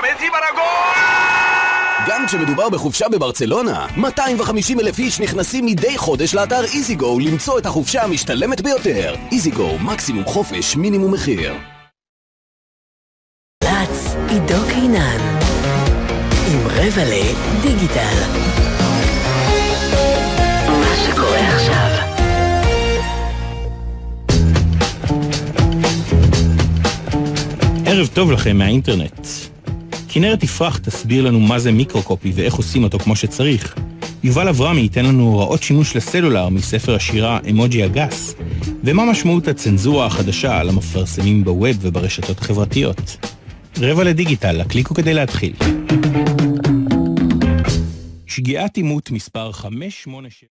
para gol! גם כשמדובר בחופשה בברצלונה, 250 אלף איש נכנסים מדי חודש לאתר איזיגו למצוא את החופשה המשתלמת ביותר. איזיגו, מקסימום חופש, מינימום מחיר. גל"צ, עידו קינן, עם רבע דיגיטל. מה שקורה עכשיו. ערב טוב לכם מהאינטרנט. כנרת יפרח תסביר לנו מה זה מיקרוקופי ואיך עושים אותו כמו שצריך. יובל אברמי ייתן לנו הוראות שימוש לסלולר מספר השירה אמוג'י הגס, ומה משמעות הצנזורה החדשה על המפרסמים בווב וברשתות החברתיות. רבע לדיגיטל, הקליקו כדי להתחיל. שגיאת אימות מספר 587